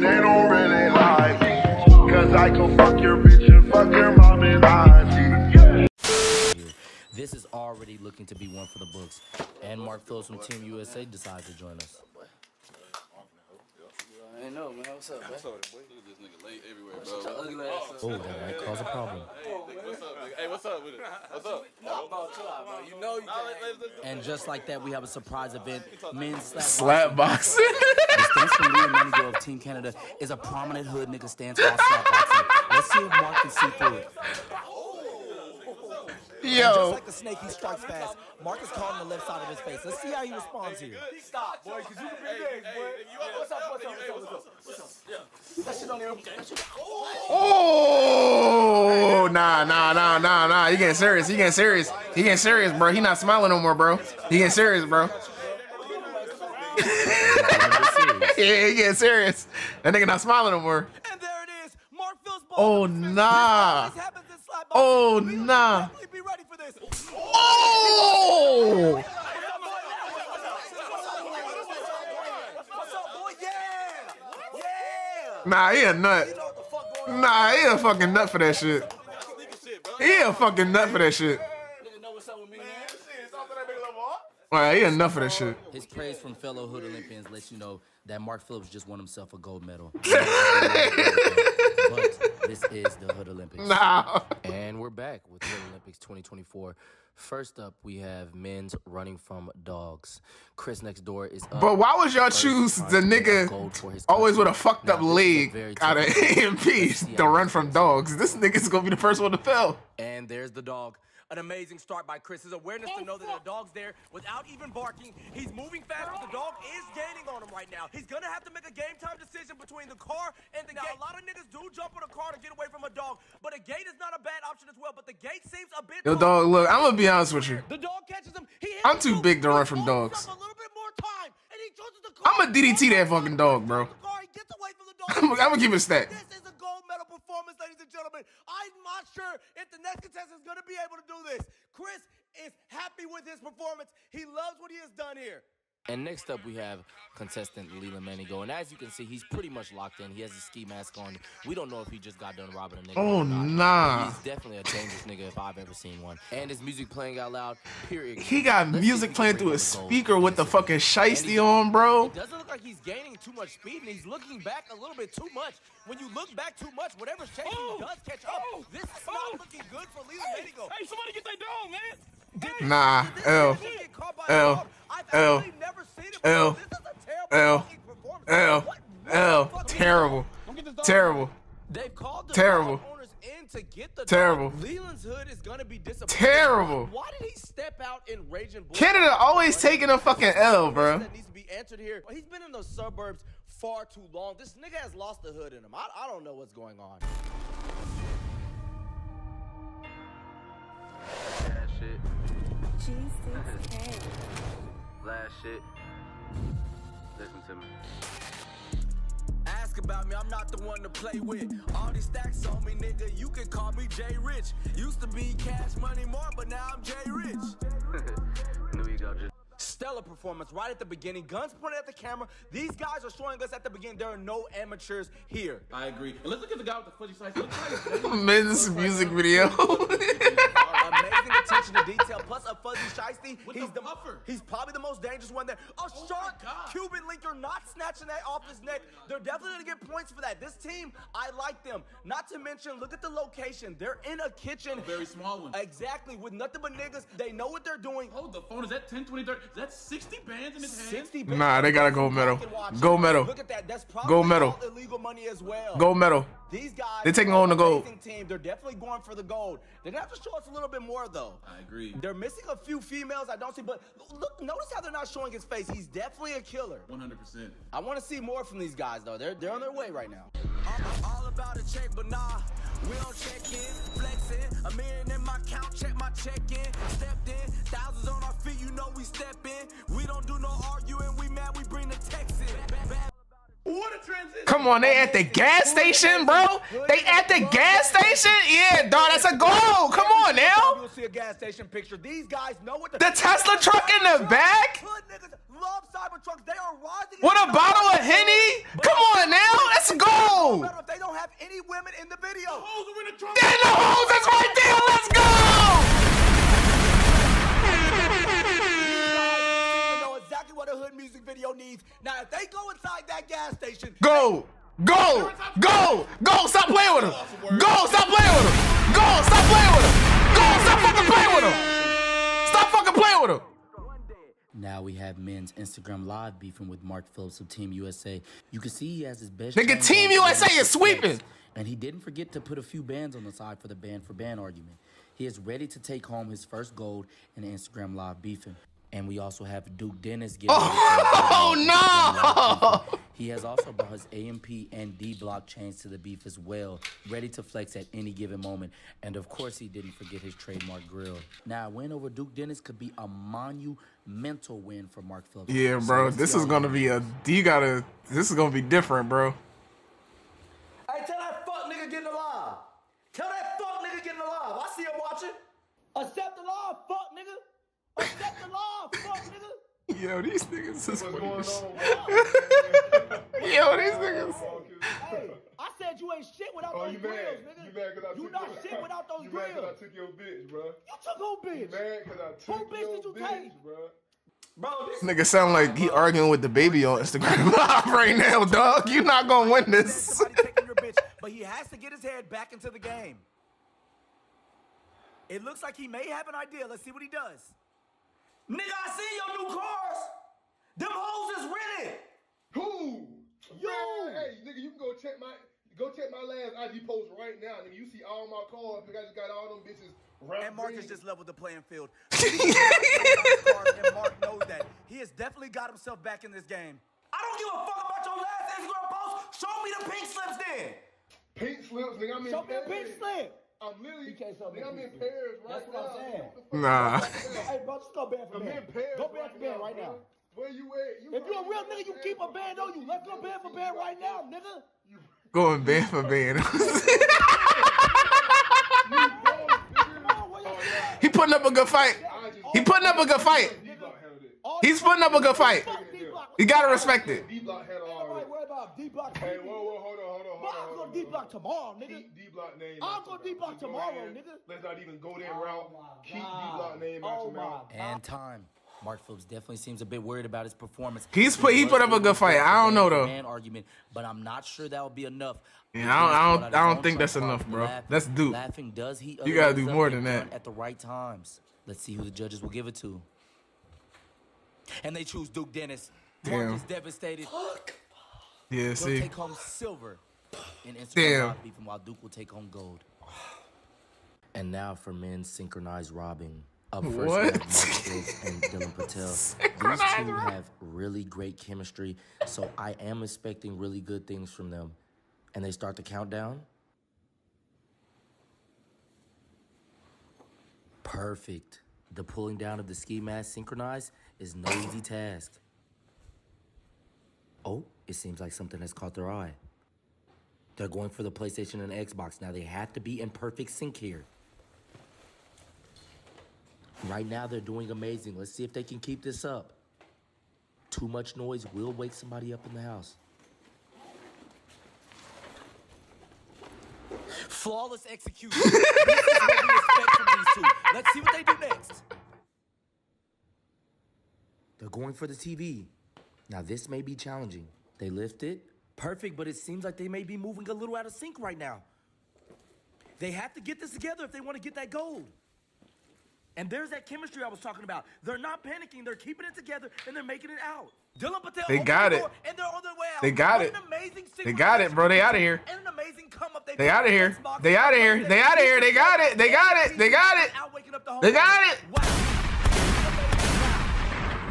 they don't really like me. Cause I fuck your bitch and fuck your mom and auntie. This is already looking to be one for the books. And Mark Phillips from Team USA decides to join us. I ain't know, man. What's up, man? Look at this nigga late everywhere, Shut your bro. ugly ass up. Oh, that might cause a problem. hey, oh, What's up, nigga? Hey, what's up with it? What's up? Nah, bro, chill out, bro. You know you can't. let- let's- let's- And just like that, we have a surprise event. Men's slap, Slap boxing. The stance from Leland Manigo of Team Canada is a prominent hood nigga stance while slap boxing. Let's see if Mark can see through it. And just like the snake, he strikes fast. Mark is caught on the left side of his face. Let's see how he responds here. Stop, boy, because you can be big, boy. What's up, what's up, what's up, what's up? What's up? That shit on there. That shit- oh. oh, nah, nah, nah, nah, nah. He getting serious. He getting serious. He getting serious, bro. He not smiling no more, bro. He getting serious, bro. yeah, he getting serious. That nigga not smiling no more. And there it is. Mark Oh, nah. Oh, nah. Be ready for this. Oh! What's up, boy? Yeah! Yeah! Nah, he a nut. You know what the fuck going on? Nah, he a fucking nut for that shit. He a fucking nut for that shit. Nigga know what's up with me, man. Alright, he a nut for that shit. His praise from fellow Hood Olympians lets you know that Mark Phillips just won himself a gold medal. but this is the Hood Olympics. Nah. And we're back with Hood Olympics 2024. First up, we have men's running from dogs. Chris next door is up. But why would y'all choose the nigga gold for his always with a fucked up Now, this is a leg out of. AMP to run from dogs? This nigga's gonna be the first one to fail. And there's the dog. An amazing start by Chris. His awareness to know that the dog's there without even barking. He's moving fast, but the dog is gaining on him right now. He's gonna have to make a game time decision between the car and the gate. Now, a lot of niggas do jump on a car to get away from a dog, but a gate is not a bad option as well. But the gate seems a bit. Yo, dog, look, I'm gonna be honest with you. The dog catches him. He hits I'm too too. big to run from dogs. A little bit more time, and he the car. I'ma DDT that fucking dog, bro. The car, he gets away from the dog. I'm gonna keep it stacked. This is a gold medal performance, ladies and gentlemen. I'm not sure if the next contestant is going to be able to do this. Chris is happy with his performance. He loves what he has done here. And next up, we have contestant Leland Manigo. And as you can see, he's pretty much locked in. He has his ski mask on. We don't know if he just got done robbing a nigga. Oh, nah. He's definitely a dangerous nigga if I've ever seen one. And his music playing out loud, period. He got Let's see if he music playing through a home the gold. speaker with the fucking And shiesty on, bro. It doesn't look like he's gaining too much speed, and he's looking back a little bit too much. When you look back too much, whatever's chasing Oh! does catch up. Oh! This is Oh! not looking good for Leland Manigo. Hey, somebody get that dog, man. Nah, L, L, L, L, L. L, L, terrible, terrible, Terrible. Terrible. Leland's hood is gonna be. Terrible. Why did he step out in bull? Canada always taking a fucking L, bro. That needs to be answered here. He's been in the suburbs far too long. This nigga has lost the hood in him. I, I don't know what's going on. That shit, G6K. last shit. Listen to me. Ask about me, I'm not the one to play with. All these stacks on me, nigga, you can call me Jay Rich. Used to be cash money more, but now I'm Jay Rich. New ego just. Stellar performance right at the beginning. Guns pointed at the camera. These guys are showing us at the beginning there are no amateurs here. I agree. And let's look at the guy with the fuzzy slice. Look at his- Men's music video. Amazing attention to detail, plus a fuzzy shiesty. With he's the buffer. He's probably the most dangerous one there. A oh sharp God. Cuban linker not snatching that off his neck. They're definitely gonna get points for that. This team, I like them. Not to mention, look at the location. They're in a kitchen. A very small one. Exactly, with nothing but niggas. They know what they're doing. Hold the phone. Is that 10, 20, 30? Is that 60 bands in his hand? 60 Nah, they got a gold medal. Watch. Gold medal. Look at that. That's probably Gold medal. all illegal money as well. Gold medal. These guys, they're taking are on the gold. Team. They're definitely going for the gold. They're gonna have to show us a little bit more though. I agree. They're missing a few females I don't see, but look, notice how they're not showing his face. He's definitely a killer. 100%. I want to see more from these guys though. They're they're on their way right now. I'm all about a check, but nah, we don't check in, flexing. A million in my account, check my check in, stepped in, thousands on our feet, you know we step Come on, they at the gas station, bro. They at the gas station? Yeah, dog, that's a goal. Come on now. You'll see a gas station picture. These guys know what the, the Tesla truck in the back. What a bottle of Henny? Come on now, that's a goal. They don't have any women in the video. The holes are in the trunk. Then the holes is right there. Let's go. Music video needs. Now, if they go inside that gas station, Go. Go. Go. Go. Stop playing with him. Go. Stop playing with him. Go. Stop playing with him. Go. Stop fucking playing with him. Stop fucking playing with him. Now we have men's Instagram live beefing with Mark Phillips of Team USA. You can see he has his best. Nigga, Team USA is sweeping. And he didn't forget to put a few bands on the side for the band for band argument. He is ready to take home his first gold in Instagram live beefing. And we also have Duke Dennis getting. Oh, no. He has also brought his AMP and D block chains to the beef as well, ready to flex at any given moment. And of course, he didn't forget his trademark grill. Now, a win over Duke Dennis could be a monumental win for Mark Phillips. Yeah, bro. let's This is gonna be a. You gotta. This is gonna be different, bro. Hey, tell that fuck nigga getting alive. Tell that fuck nigga getting alive. I see him watching. Accept the law, fuck nigga. Accept the law, fuck nigga. Yo, these niggas is What's funny going on, Yo, these niggas. Hey, I said you ain't shit without Oh, those you grills, mad? nigga. You mad 'cause I You took not your- shit without those You mad 'cause grills. I took your bitch, bro. You took who, You bitch? mad 'cause I took bitch your did you bitch, take? bro. Bro, this Nigga sound like he arguing with the baby on Instagram live right now, dog. You're not gonna win this. Somebody taking your bitch, but he has to get his head back into the game. It looks like he may have an idea. Let's see what he does. Nigga, I see your new cars. Them hoes is rented. Who? You. Man, hey, nigga, you can go check my go check my last IG post right now, nigga. You see all my cars. Nigga, I just got all them bitches. wrapped And Marcus green. just leveled the playing field. and Mark knows that. He has definitely got himself back in this game. I don't give a fuck about your last Instagram post. Show me the pink slips then. pink slips, nigga. I'm in Show me the pink slip. I'm literally, can't show me nigga, I'm in slip. Paris right That's what I'm saying. What the fuck Nah. you talking about? Hey, bro, just go band for I'm in band. Paris Go band for right band right bro. now. Where you at? You If you a real nigga, you keep a band on you. Let's go band for band right now, nigga. Going band for band. he putting up a good fight. He putting up a good fight. D-Block handled it. He's putting up a good fight. You gotta respect it. D-Block handled all Nobody of it. worry about D-Block. Hey, whoa, whoa, hold on, hold on, hold Bro, on. I'm hold going on, D-Block tomorrow, nigga. D-Block name. I'll out go. D-Block tomorrow, ahead. nigga. Let's not even go that Oh route. Keep D-Block name out Oh your mouth. my And time. Mark Phillips definitely seems a bit worried about his performance. He's put- he put up a good fight. I don't know, though. Man argument, but I'm not sure that will be enough. Yeah, I don't- I don't- I don't think that's enough, bro. That's Duke. Laughing does he? You gotta do more than that. At the right times. Let's see who the judges will give it to. And they choose Duke Dennis. Mark Damn. is devastated. Fuck. Yeah, He'll see. take home silver in Instagram Damn. beefing, while Duke will take home gold. And now for men's synchronized robbing. Up first, What? have Mark Phillips and Dylan Patel. These two have really great chemistry, so I am expecting really good things from them. And they start the countdown. Perfect. The pulling down of the ski mask synchronized is no easy task. Oh, it seems like something has caught their eye. They're going for the PlayStation and Xbox. Now they have to be in perfect sync here. Right now they're doing amazing. Let's see if they can keep this up. Too much noise will wake somebody up in the house. Flawless execution. Let's see what they do next. They're going for the TV. Now this may be challenging. They lift it. Perfect, but it seems like they may be moving a little out of sync right now. They have to get this together if they want to get that gold. And there's that chemistry I was talking about. They're not panicking. They're keeping it together and they're making it out. Dylan Patel. They got the it. door, And they're on their way out. They got What it. an amazing They got it, bro. They out of here. And an amazing come up. They outta here. They outta here. They outta here. They got it. They got it. They got it. They got it.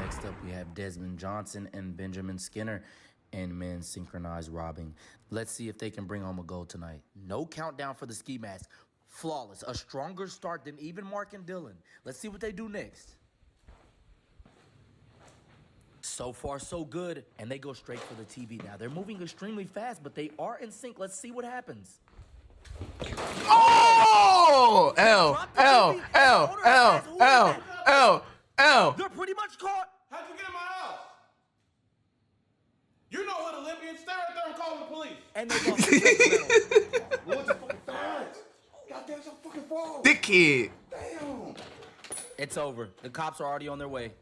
Next up, we have Desmond Johnson and Benjamin Skinner in men synchronized robbing. Let's see if they can bring home a goal tonight. No countdown for the ski mask. Flawless. A stronger start than even Mark and Dylan. Let's see what they do next. So far, so good. And they go straight for the TV now. They're moving extremely fast, but they are in sync. Let's see what happens. Oh! L, L, L, L, L, L, L. They're pretty much caught. How'd you get in my house? You know what Olympians stare at there and call the police. And they lost the second medal. What the fuck? Dickhead. Damn. It's over. The cops are already on their way.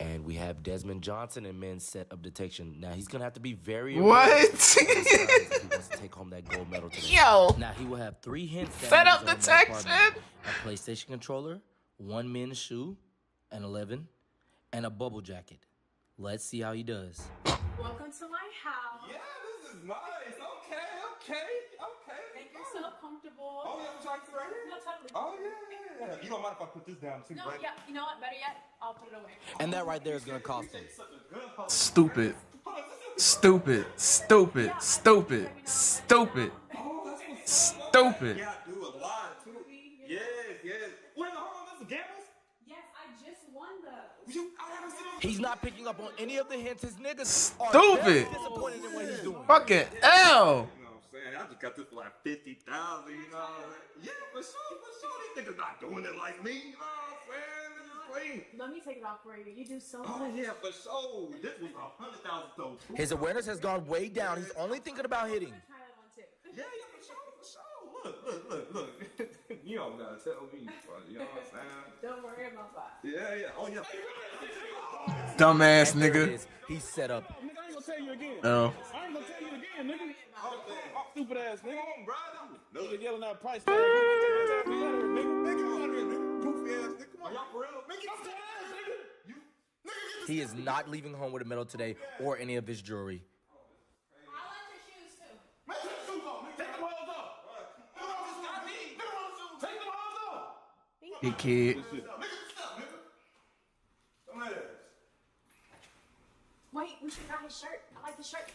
And we have Desmond Johnson in men's set of detection. Now he's gonna have to be very What? he wants to take home that gold medal today. Yo. Now he will have three hints. that Set up is on that detection. A PlayStation controller, one men's shoe, and 11, and a bubble jacket. Let's see how he does. Welcome to my house. Yeah, this is nice. Okay, okay, okay. Make yourself comfortable. Oh, yeah, I'm trying to right here. No, totally. Oh, yeah, yeah, yeah. You don't mind if I put this down too, No, right? yeah, you know what? Better yet, I'll put it away. And that right there is gonna cost him. Such a good host. Stupid. Hold on, this is- Stupid. Stupid. Stupid. Stupid. Oh, that's what's up. Stupid. Yeah, I do a lot, too. Yes, yes. Wait, hold on, this is gambles? Yes, I just won those. You, I haven't seen He's not picking up on any of the hints. His niggas are Stupid. disappointed in what he's doing. Fucking L. You know what I'm saying? I just got this for like 50000 you know what I'm saying? Yeah, for sure, for sure. These niggas not doing it like me, you know what I'm saying? This is clean. Let me take it off for you. You do so Oh, yeah, for sure. This was a 100000 though. His awareness has gone way down. He's only thinking about hitting. Try that one too. Yeah, yeah, for sure, for sure. Look, look, look, look. You don't gotta tell me, you know what I'm saying? Don't worry about that. Yeah, yeah. Oh, yeah. Dumbass And there it nigga. He set up. Nigga, I ain't gonna tell you again. Oh. I ain't gonna tell you again, nigga. Stupid ass nigga. Come on, bro. No, Nigga yelling out price tag. Nigga, nigga, you out here, nigga. Goofy ass nigga. Come on, y'all for real? Nigga, get your ass, nigga. You, nigga, get He is not leaving home with a medal today or any of his jewelry. I like your shoes too. Make your shoes off, nigga. Take them hoes off. Nigga, what this got me? Nigga, what shoes? Take them hoes off. Dickhead. Nigga, stop, nigga. Come here. Wait, we should got his shirt. I like his shirt.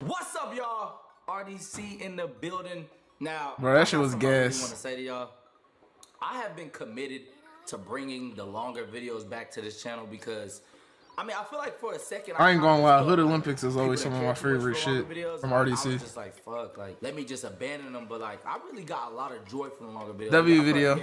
What's up, y'all? RDC in the building. Now, Bro, that shit was something I gas. want to say to y'all. I have been committed to bringing the longer videos back to this channel because, I mean, I feel like for a second I ain't gonna lie, Hood Olympics is always some of my care too much favorite shit videos, from and I RDC. was just like, fuck, like, let me just abandon them. But like, I really got a lot of joy from the longer videos. W I like video.